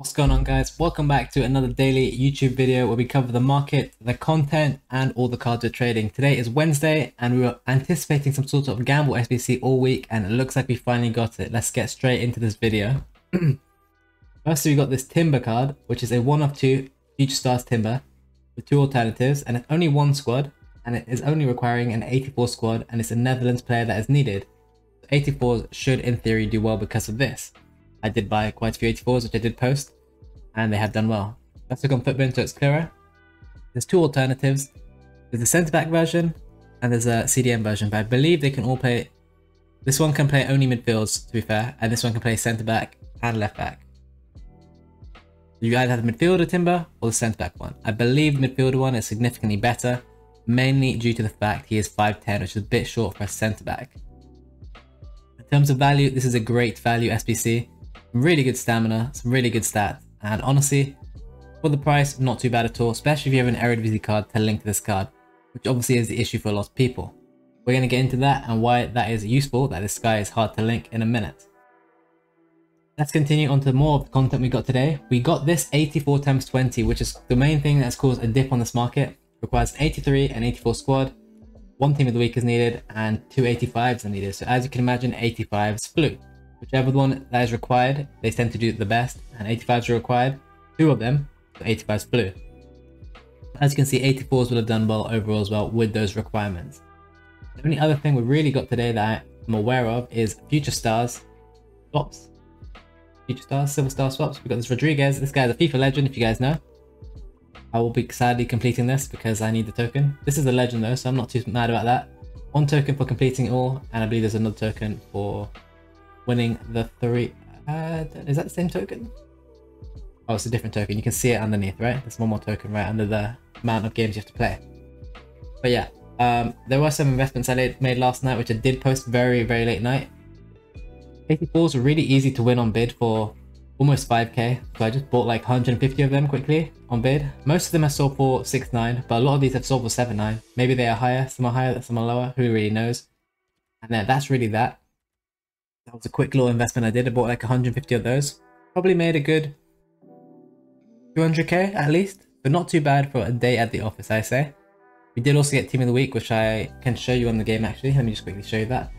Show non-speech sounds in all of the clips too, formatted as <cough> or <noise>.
What's going on guys? Welcome back to another daily YouTube video where we cover the market, the content and all the cards we're trading. Today is Wednesday and we were anticipating some sort of gamble SBC all week and it looks like we finally got it. Let's get straight into this video. <clears throat> Firstly we got this Timber card which is a one of two Future Stars Timber with two alternatives and it's only one squad and it is only requiring an 84 squad and it's a Netherlands player that is needed. 84s should in theory do well because of this. I did buy quite a few 84s, which I did post, and they have done well. Let's look on Futbin so it's clearer. There's two alternatives. There's a centre back version and there's a CDM version, but I believe they can all play. This one can play only midfields, to be fair, and this one can play centre back and left back. You either have the midfielder Timber or the centre back one. I believe the midfielder one is significantly better, mainly due to the fact he is 5'10, which is a bit short for a centre back. In terms of value, this is a great value SBC really good stamina, some really good stats, and honestly, for the price, not too bad at all, especially if you have an Eredivisie card to link to this card, which obviously is the issue for a lot of people. We're going to get into that and why that is useful, that this guy is hard to link in a minute. Let's continue on to more of the content we got today. We got this 84 times 20, which is the main thing that's caused a dip on this market. Requires 83 and 84 squad, one team of the week is needed, and two 85s are needed. So as you can imagine, 85s flew. Whichever one that is required, they tend to do the best, and 85s are required. Two of them, so 85s blue. As you can see, 84s would have done well overall as well with those requirements. The only other thing we've really got today that I'm aware of is Future Stars swaps. Future Stars, Silver Star swaps. We've got this Rodriguez. This guy's a FIFA legend, if you guys know. I will be sadly completing this because I need the token. This is a legend though, so I'm not too mad about that. One token for completing it all, and I believe there's another token for winning the three. Uh, is that the same token? Oh, it's a different token. You can see it underneath, right? There's one more token right under the amount of games you have to play. But yeah, um, there were some investments I made last night, which I did post very, very late night. 84s were really easy to win on bid for almost 5k. So I just bought like 150 of them quickly on bid. Most of them I sold for 6.9, but a lot of these I've sold for 7.9. Maybe they are higher, some are higher, some are lower, who really knows. And then that's really that. That was a quick little investment I did. I bought like 150 of those. Probably made a good 200k at least, but not too bad for a day at the office, I say. We did also get team of the week, which I can show you on the game actually. Let me just quickly show you that.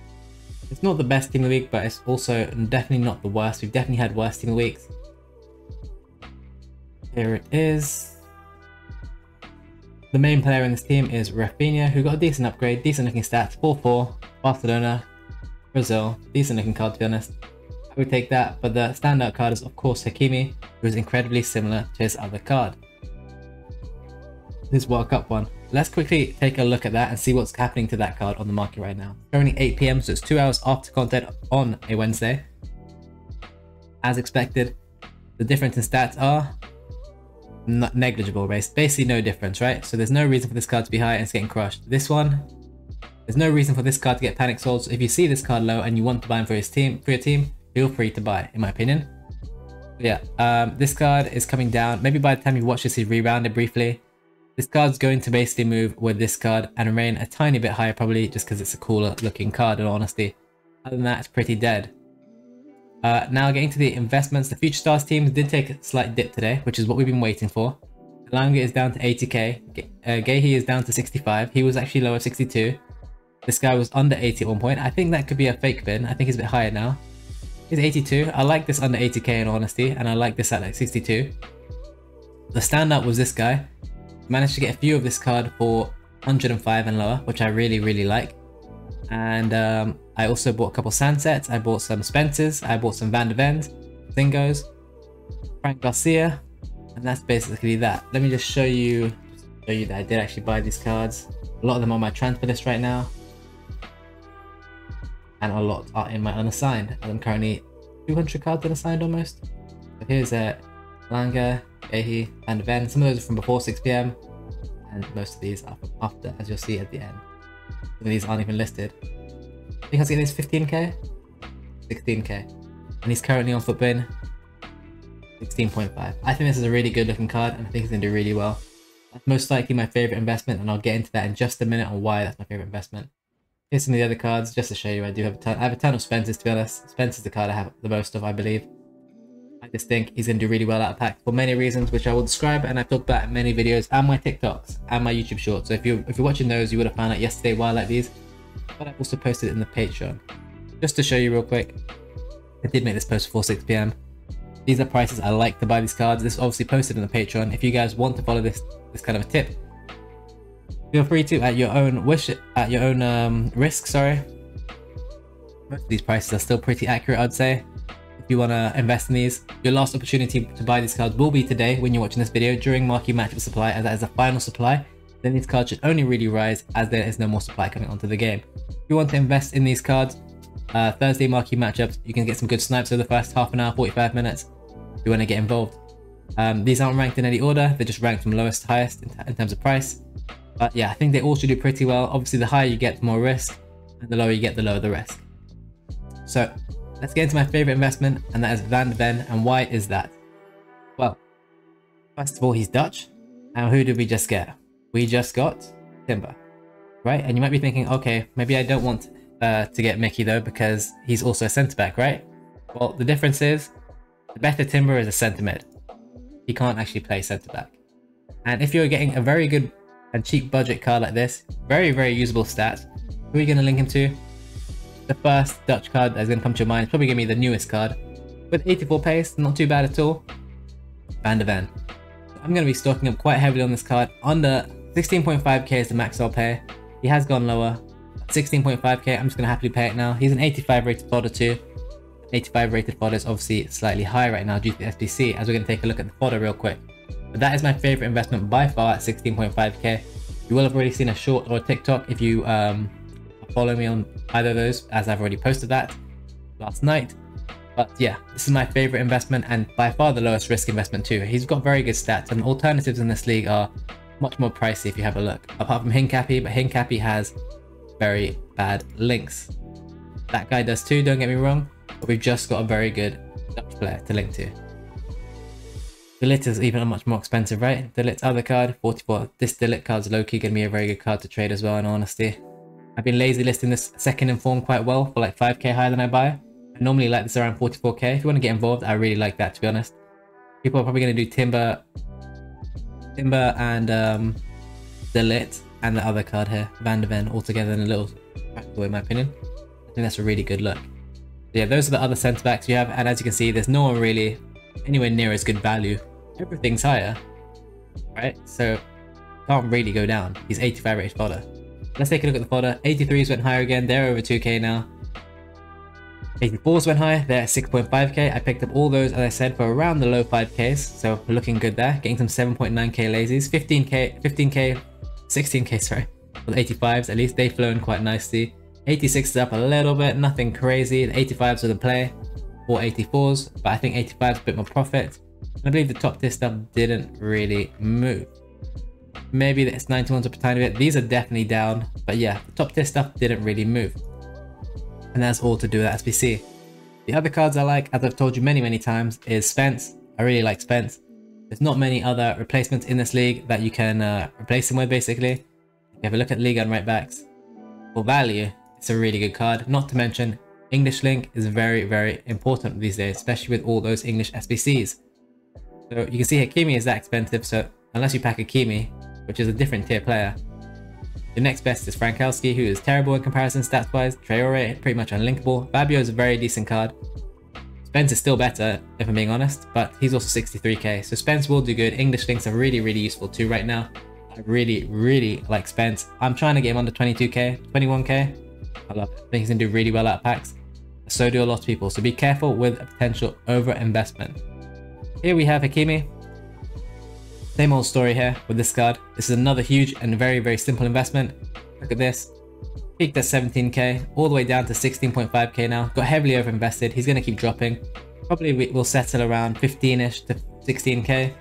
It's not the best team of the week, but it's also definitely not the worst. We've definitely had worse team of the weeks. Here it is. The main player in this team is Rafinha, who got a decent upgrade, decent looking stats, 4-4, Barcelona, Brazil. Decent looking card to be honest. I would take that, but the standout card is of course Hakimi, who is incredibly similar to his other card. This World Cup one. Let's quickly take a look at that and see what's happening to that card on the market right now. Currently 8pm, so it's 2 hours after content on a Wednesday. As expected, the difference in stats are negligible, basically no difference, right? So there's no reason for this card to be high and it's getting crushed. This one, there's no reason for this card to get panic sold, so if you see this card low and you want to buy him for his team, for your team, feel free to buy, in my opinion. Yeah, um, this card is coming down. Maybe by the time you watch this, he rebounded briefly. This card's going to basically move with this card and remain a tiny bit higher, probably just because it's a cooler looking card, in honesty. Other than that, it's pretty dead. Uh, now getting to the investments, the Future Stars teams did take a slight dip today, which is what we've been waiting for. Elanga is down to 80k, uh, Guehi is down to 65, he was actually lower 62. This guy was under 80 at one point. I think that could be a fake bin. I think he's a bit higher now. He's 82. I like this under 80k in honesty, and I like this at like 62. The standout was this guy. Managed to get a few of this card for 105 and lower, which I really, really like. And um, I also bought a couple Sancets. I bought some Spencers. I bought some Van de Vens, Singos, Frank Garcia, and that's basically that. Let me just show you, show you that I did actually buy these cards. A lot of them on my transfer list right now and a lot are in my unassigned. I'm currently 200 cards unassigned almost. So here's a uh, Langa, Ehi, and Ven. Some of those are from before 6pm, and most of these are from after, as you'll see at the end. Some of these aren't even listed. I think I was getting this 15k? 16k. And he's currently on Futbin 16.5. I think this is a really good looking card, and I think he's going to do really well. That's most likely my favorite investment, and I'll get into that in just a minute on why that's my favorite investment. Here's some of the other cards, just to show you I do have a ton. I have a ton of Spencers to be honest. Spencer's the card I have the most of, I believe. I just think he's going to do really well out of pack for many reasons, which I will describe and I've talked about in many videos and my TikToks and my YouTube shorts. So if you if you're watching those, you would have found out yesterday why I like these. But I've also posted it in the Patreon. Just to show you real quick, I did make this post before 6 p.m. These are prices I like to buy these cards. This is obviously posted in the Patreon. If you guys want to follow this this kind of a tip, feel free to at your own wish at your own um, risk. Sorry, most of these prices are still pretty accurate, I'd say. If you want to invest in these, your last opportunity to buy these cards will be today when you're watching this video during marquee matchup supply, as that is the final supply. Then these cards should only really rise as there is no more supply coming onto the game. If you want to invest in these cards, uh, Thursday marquee matchups, you can get some good snipes over the first half an hour, 45 minutes if you want to get involved. Um, these aren't ranked in any order, they're just ranked from lowest to highest in, in, terms of price. But yeah, I think they all should do pretty well. Obviously, the higher you get, the more risk, and the lower you get, the lower the risk. So let's get into my favorite investment, and that is Van de Ven. And why is that? Well, first of all, he's Dutch. And who did we just get? We just got Timber, right? And you might be thinking, okay, maybe I don't want uh, to get Mickey though, because he's also a centre back, right? Well, the difference is the better Timber is a centre mid. He can't actually play centre back. And if you're getting a very good and cheap budget card like this, very, very usable stats, who are you going to link him to? The first Dutch card that's going to come to your mind is probably going to be the newest card. With 84 pace, not too bad at all. Van de Ven. I'm going to be stocking up quite heavily on this card. Under 16.5k is the max I'll pay. He has gone lower. 16.5k, I'm just going to happily pay it now. He's an 85 rated fodder too. 85 rated fodder is obviously slightly high right now due to the as we're going to take a look at the fodder real quick. But that is my favorite investment by far at 16.5k. You will have already seen a short or a TikTok if you um, follow me on either of those, as I've already posted that last night. But yeah, this is my favorite investment and by far the lowest risk investment too. He's got very good stats and alternatives in this league are much more pricey if you have a look. Apart from Hincapié, but Hincapié has very bad links. That guy does too, don't get me wrong, but we've just got a very good Dutch player to link to. De Ligt is even a much more expensive, right? De Ligt's other card, 44. This De Ligt card's low-key gonna be a very good card to trade as well, in honesty. I've been lazy listing this second inform quite well for like 5k higher than I buy. I normally like this around 44k. If you want to get involved, I really like that to be honest. People are probably going to do Timber, Timber and um, De Ligt and the other card here, Van de Ven, all together in a little practical in my opinion. I think that's a really good look. Yeah, those are the other centre backs you have, and as you can see, there's no one really anywhere near as good value. Everything's higher, right? So can't really go down. He's 85 rated fodder. Let's take a look at the fodder. 83s went higher again. They're over 2k now. 84s went higher. They're at 6.5k. I picked up all those, as I said, for around the low 5ks. So looking good there. Getting some 7.9k lazies. 15k, 15k 16k, sorry, with 85s, at least they've flown quite nicely. 86 is up a little bit, nothing crazy. The 85s are the play, or 84s, but I think 85s a bit more profit. I believe the top tier stuff didn't really move. Maybe it's 91s up a tiny bit. These are definitely down, but yeah, the top tier stuff didn't really move. And that's all to do with SBC. The other cards I like, as I've told you many, many times, is Spence. I really like Spence. There's not many other replacements in this league that you can uh, replace him with, basically. If you have a look at League and right backs, for value, it's a really good card. Not to mention, English Link is very, very important these days, especially with all those English SBCs. So you can see Hakimi is that expensive, so unless you pack Hakimi, which is a different tier player, the next best is Frankowski, who is terrible in comparison stats-wise. Traore, pretty much unlinkable. Fabio is a very decent card. Spence is still better, if I'm being honest, but he's also 63k, so Spence will do good. English links are really, really useful too right now. I really, really like Spence. I'm trying to get him under 22k, 21k. I love it. I think he's gonna do really well out packs. So do a lot of people, so be careful with a potential over investment. Here we have Hakimi. Same old story here with this card. This is another huge and very, very simple investment. Look at this peaked at 17k, all the way down to 16.5k now. Got heavily overinvested. He's going to keep dropping. Probably we will settle around 15ish to 16k,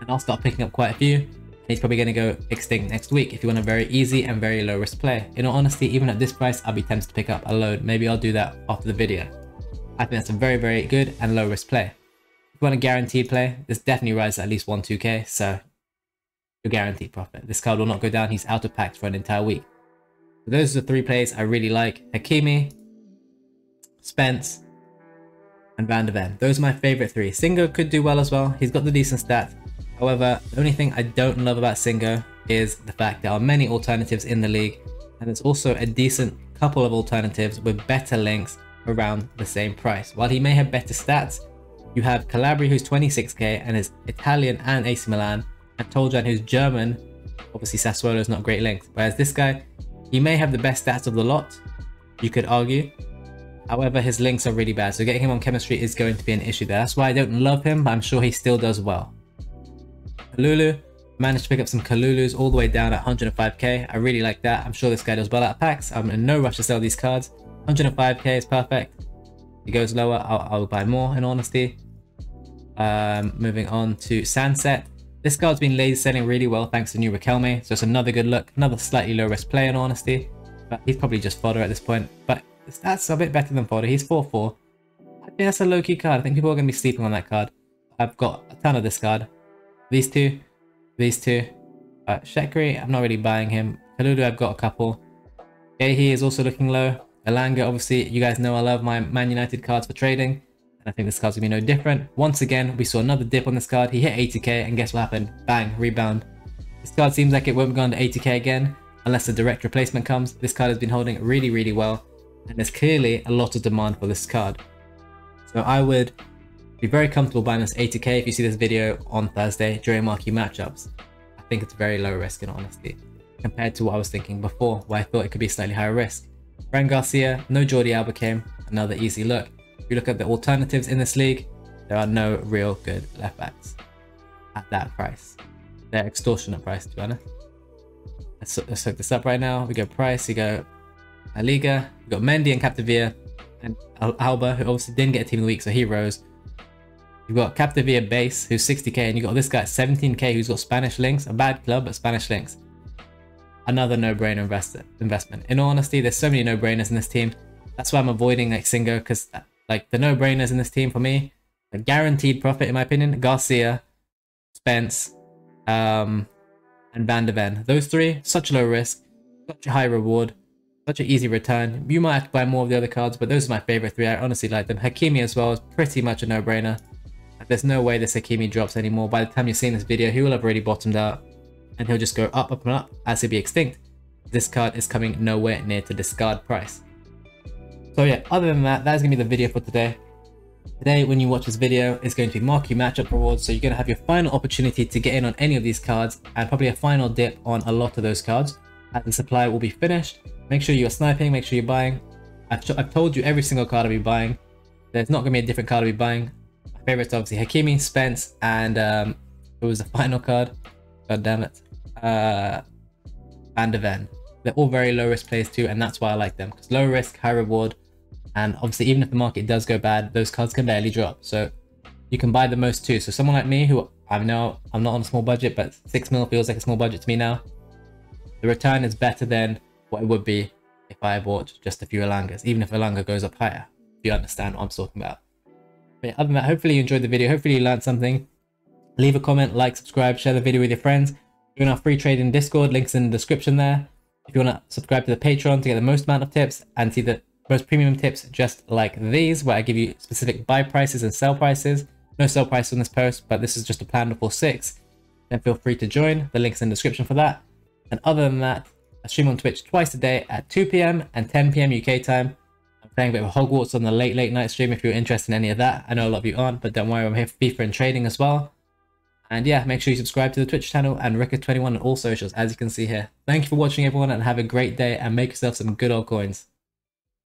and I'll start picking up quite a few. He's probably going to go extinct next week if you want a very easy and very low risk play. In all honesty, even at this price, I'll be tempted to pick up a load. Maybe I'll do that after the video. I think that's a very, very good and low risk play. You want a guaranteed play, this definitely rises at least 1 2k, so you're guaranteed profit. This card will not go down. He's out of packs for an entire week those are the three players I really like. Hakimi, Spence, and Van de Ven. Those are my favorite three. Singo could do well as well. He's got the decent stats. However, the only thing I don't love about Singo is the fact there are many alternatives in the league and there's also a decent couple of alternatives with better links around the same price. While he may have better stats, you have Calabria who's 26k and is Italian and AC Milan, and Toljan who's German. Obviously Sassuolo is not great links, whereas this guy, he may have the best stats of the lot, you could argue. However, his links are really bad, so getting him on chemistry is going to be an issue there. That's why I don't love him, but I'm sure he still does well. Lulu, managed to pick up some Kalulus all the way down at 105k. I really like that. I'm sure this guy does well at packs. I'm in no rush to sell these cards. 105k is perfect. He goes lower, I'll, I'll buy more in honesty. Um, moving on to Sancet. This card's been lazy selling really well thanks to new Riquelme, so it's another good look, another slightly low risk play in honesty. But he's probably just fodder at this point. But that's a bit better than fodder. He's 4-4. I think that's a low-key card. I think people are going to be sleeping on that card. I've got a ton of this card. These two, these two. Uh, Cherki, I'm not really buying him. Kalulu, I've got a couple. Guehi is also looking low. Elanga, obviously, you guys know I love my Man United cards for trading. And I think this card's gonna be no different. Once again, we saw another dip on this card. He hit 80k and guess what happened? Bang, rebound. This card seems like it won't go to 80k again unless a direct replacement comes. This card has been holding really, really well and there's clearly a lot of demand for this card. So I would be very comfortable buying this 80k if you see this video on Thursday during marquee matchups. I think it's very low risk in honesty compared to what I was thinking before where I thought it could be slightly higher risk. Fran Garcia, no Jordi Alba came, another easy look. If you look at the alternatives in this league, there are no real good left backs at that price. They're extortionate price to be honest. Let's, let's hook this up right now. We go price, you go La Liga. We got Mendy and Capdevila and Alba, who obviously didn't get a team of the week, so he rose. You've got Capdevila base, who's 60k, and you've got this guy at 17k, who's got Spanish links, a bad club, but Spanish links. Another no-brainer investment. In all honesty, there's so many no-brainers in this team. That's why I'm avoiding like Singo, because like the no-brainers in this team for me, a guaranteed profit in my opinion, Garcia, Spence, um, and Van de Ven. Those three, such low risk, such a high reward, such an easy return. You might have to buy more of the other cards, but those are my favorite three. I honestly like them. Hakimi as well is pretty much a no-brainer. There's no way this Hakimi drops anymore. By the time you're seeing this video, he will have already bottomed out. And he'll just go up, up, and up as he'll be extinct. This card is coming nowhere near to discard price. So yeah, other than that, that is going to be the video for today. Today, when you watch this video, is going to be marquee matchup rewards. So you're going to have your final opportunity to get in on any of these cards and probably a final dip on a lot of those cards as the supply will be finished. Make sure you're sniping, make sure you're buying. I've, I've told you every single card I'll be buying. There's not going to be a different card I'll be buying. My favorites obviously Hakimi, Spence, and um, it was the <laughs> final card. God damn it. Uh, Van de Ven. They're all very low risk plays too, and that's why I like them. Because low risk, high reward, and obviously, even if the market does go bad, those cards can barely drop. So you can buy the most too. So someone like me, who I know I'm not on a small budget, but six mil feels like a small budget to me now. The return is better than what it would be if I bought just a few Elangas, even if Elanga goes up higher. If you understand what I'm talking about. But other than that, hopefully you enjoyed the video. Hopefully you learned something. Leave a comment, like, subscribe, share the video with your friends. Join our free trading Discord, links in the description there. If you want to subscribe to the Patreon to get the most amount of tips and see the most premium tips just like these where I give you specific buy prices and sell prices. No sell price on this post, but this is just a plan before 6. Then feel free to join. The link's in the description for that. And other than that, I stream on Twitch twice a day at 2pm and 10pm UK time. I'm playing a bit of Hogwarts on the late, late night stream if you're interested in any of that. I know a lot of you aren't, but don't worry, I'm here for FIFA and trading as well. And yeah, make sure you subscribe to the Twitch channel and Rickth21 on all socials, as you can see here. Thank you for watching, everyone, and have a great day and make yourself some good old coins.